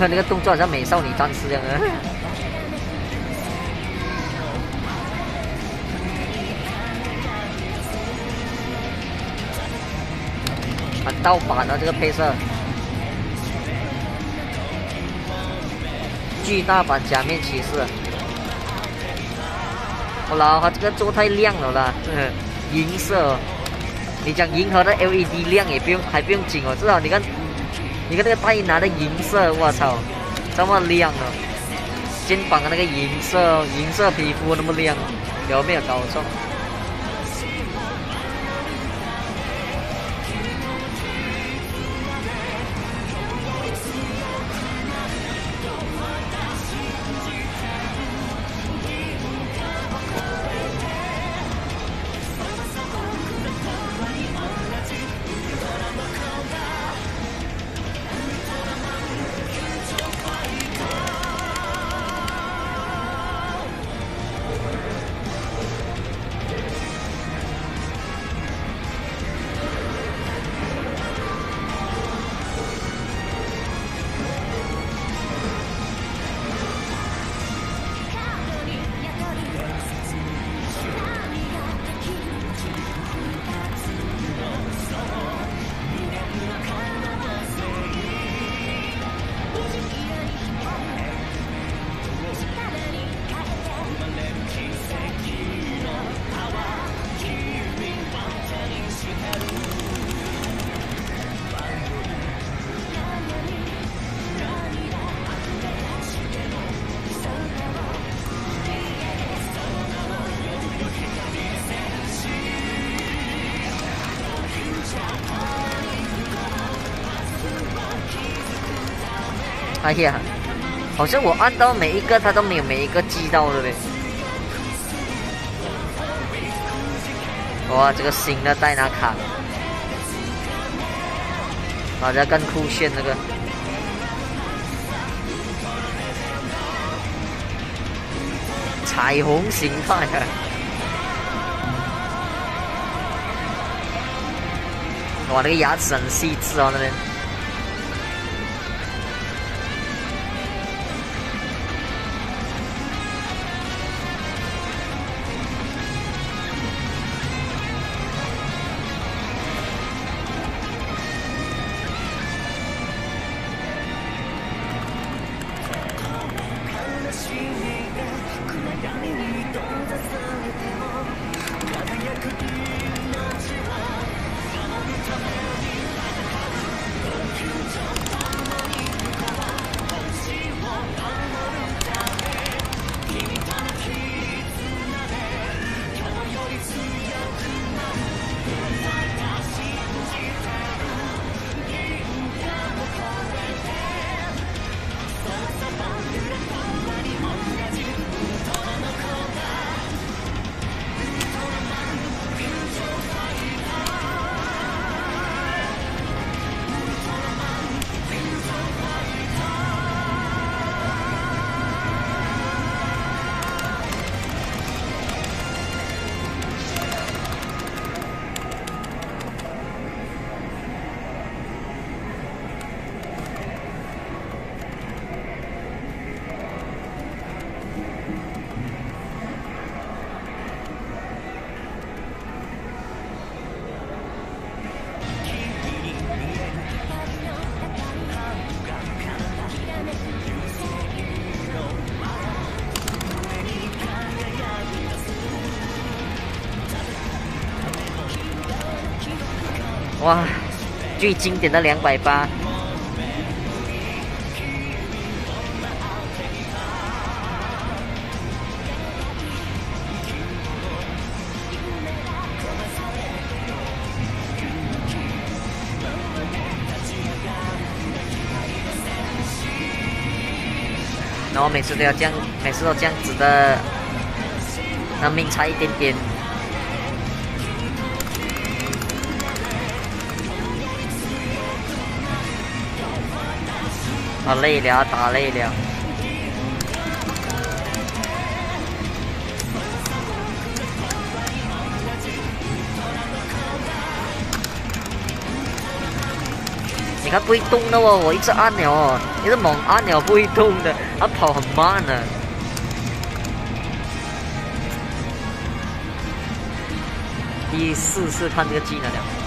看那个动作好像美少女战士一样啊！很盗版的这个配色，巨大版假面骑士。我老，他这个做太亮了啦，银色。你讲银河的 LED 亮也不用，还不用紧哦，至少你看，你看那个戴拿的银色，我操，这么亮啊！肩膀的那个银色，银色皮肤那么亮，有没有搞错？哎呀，好像我按到每一个，他都没有每一个击到了嘞。哇，这个新的戴拿卡，好像更酷炫那个，彩虹形态啊！哇，那个牙齿很细致哦，那边。哇，最经典的两百八，然后每次都要这样，每次都这样子的，那命差一点点。打累了，打累了。你看不会动的哦，我一直按了哦，一直猛按了不会动的，它跑很慢的。第四次看这个技能了。